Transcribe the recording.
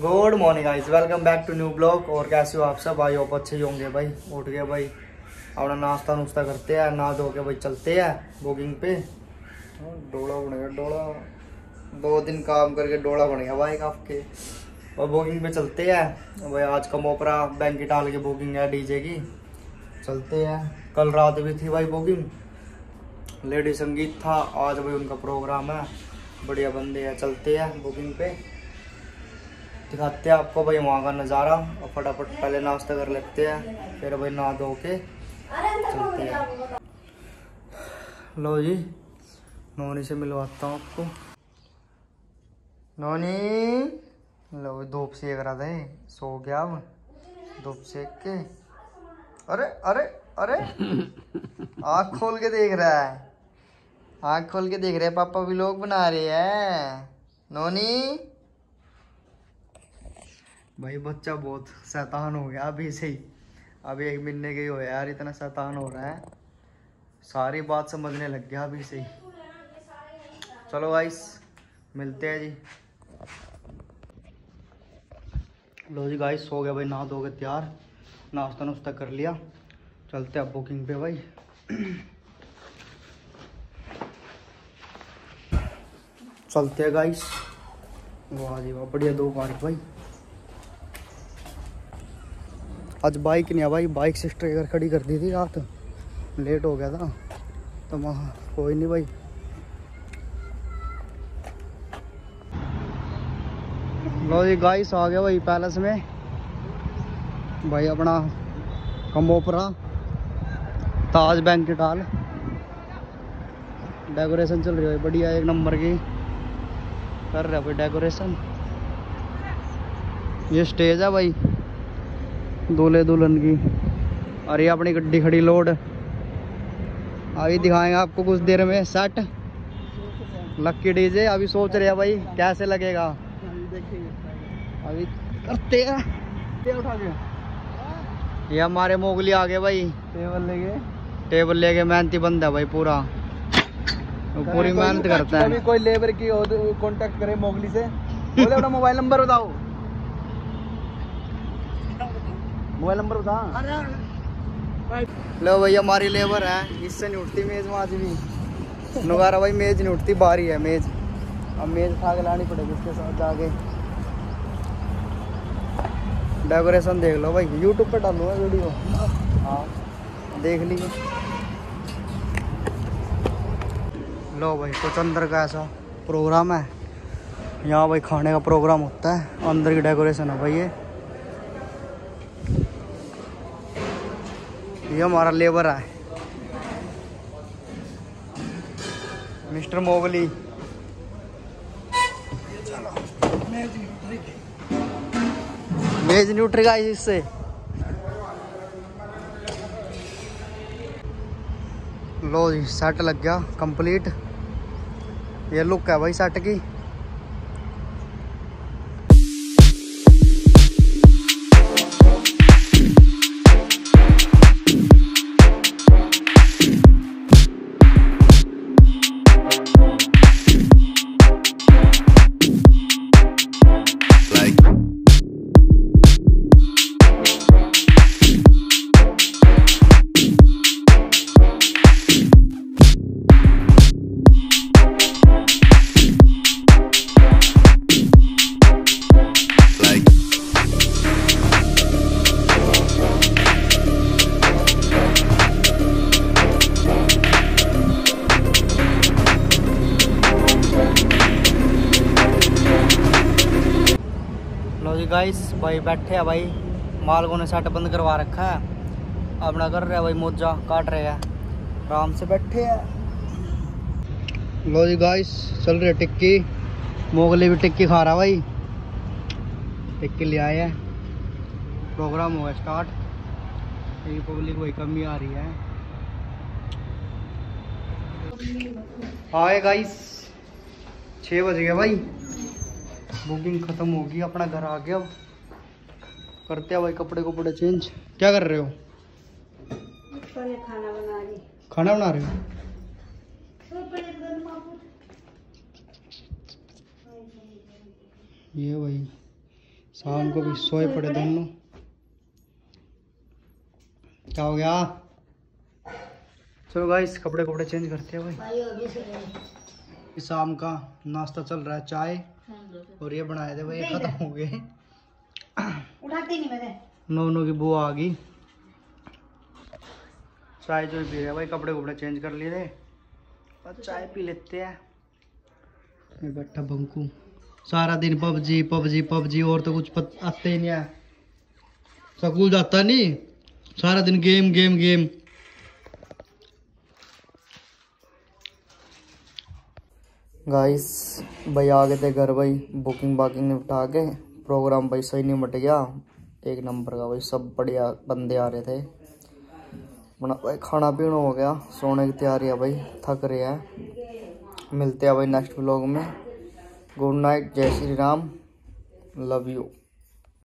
Good morning guys welcome back to new blog और कैसे हो आप सब? भाई आप अच्छे ही होंगे भाई। उठ गए भाई। अपना नाश्ता नुश्ता करते हैं। नहा धो के भाई चलते हैं बुकिंग पे। डोला बन गया, डोला। दो दिन काम करके डोला बन गया भाई आपके और बुकिंग पे चलते हैं। भाई, आज का मोपरा बैंक डाल के बुकिंग है डीजे की। चलते हैं। कल रात भी थी भाई बुकिंग लेडी संगीत था। आज भाई उनका प्रोग्राम है। बढ़िया बंदे हैं। चलते हैं बुकिंग पे। दिखाते हैं आपको भाई वहाँ का नज़ारा और फटाफट पहले नाश्ता कर लेते हैं, फिर भाई नहा धो के चलते हैं। लो जी, नोनी से मिलवाता हूँ आपको। नोनी, लो धूप सेक रहा था सो गया अब, धूप सेक के। अरे अरे अरे, आँख खोल के देख रहा है। आँख खोल के देख रहे हैं, पापा भी लोग बना रहे हैं। नोनी भाई बच्चा बहुत शैतान हो गया अभी से ही। अभी एक महीने के ही यार, इतना शैतान हो रहा है। सारी बात समझने लग गया अभी से ही। चलो गाइस मिलते हैं जी। लो जी गाइस हो गया भाई, नहा धो के तैयार। नाश्ता नुश्ता कर लिया। चलते हैं बुकिंग पे भाई। चलते हैं गाइस वाह जी वाह, बढ़िया दो पार्क भाई। आज बाइक नहीं है भाई बाइक सिस्टर के घर खड़ी कर दी थी रात लेट हो गया था तो वहाँ कोई नहीं भाई लो जी गाइस आ गया भाई पैलेस में भाई अपना कमोपरा ताज बैंक टाल डेकोरेशन चल रही है बढ़िया एक नंबर की कर रहा है भाई डेकोरेशन ये स्टेज है भाई दूल्हे दुल्हन की। और ये अपनी गड्डी खड़ी लोड। अभी दिखाएँगे आपको कुछ देर में सेट लक्की डीजे अभी सोच रहे हैं भाई कैसे लगेगा? अभी करते हैं। ये हमारे मोगली आ गए भाई। टेबल लेके। टेबल लेके मेहनती बंद है भाई पूरा। वो पूरी मेहनत करता है। कोई लेबर की हो तो कांटेक्ट करे मोगली से। बोले अपना मोबाइल नंबर बताओ। मोबाइल नंबर बता। लो भाई, हमारी लेबर है। इससे नहीं उठती मेज आज भी। नुगारा भाई, मेज नहीं उठती, बारी है मेज। अब मेज उठा के लानी पड़ेगी उसके साथ जाके। डेकोरेशन देख लो भाई। यूट्यूब पे डालूँगा वीडियो हाँ देख लीजिए लो भाई, कुछ अंदर का ऐसा प्रोग्राम है। यहाँ भाई खाने का प्रोग्राम होता है। अंदर की डेकोरेशन है भाई ये। ये हमारा लेबर है। Mister Mowgli. मेज नहीं उठ इससे। लो जी सेट लग गया कंप्लीट ये लुक है भाई सेट की। गाइस भाई बैठे हैं भाई। मालकों ने सेट बंद करवा रखा है। अपना कर रहे हैं भाई, मोजा काट रहे हैं। आराम से बैठे हैं। लो जी गाइस चल रही टिक्की। मोगली भी टिक्की खा रहा भाई। टिक्की ले आए हैं। प्रोग्राम हुआ स्टार्ट पब्लिक वही कमी आ रही है। आए गाइस छः बज गए भाई। बुकिंग खत्म होगी अपना घर आ गया। अब करते हैं भाई कपड़े कपड़े चेंज क्या कर रहे हो? खाना बना रही। खाना बना रहे हो। ये भाई शाम को भी सोए पड़े दोनों। क्या हो गया? चलो गाइस कपड़े कपड़े चेंज करते हैं भाई। शाम का नाश्ता चल रहा है चाय। और ये बनाए थे भाई खत्म हो गए। उठाती नहीं मैंने नौ नौ की बुआ आ गई। चाय जो पी रहे भाई कपड़े कपड़े चेंज कर लिए थे। और चाय पी लेते हैं। मैं बैठा बंकू। सारा दिन पबजी पबजी पबजी और तो कुछ पत, आते ही नहीं है। स्कूल जाता नहीं। सारा दिन गेम गेम गेम गाइस भाई आ गए थे घर भाई। बुकिंग बाकिंग निपटा के प्रोग्राम भाई सही निपट गया। एक नंबर का भाई, सब बढ़िया बंदे आ रहे थे। भाई खाना पीना हो गया। सोने की तैयारी है भाई, थक रहे हैं। मिलते हैं भाई नेक्स्ट ब्लॉग में। गुड नाइट जय श्री राम। Love you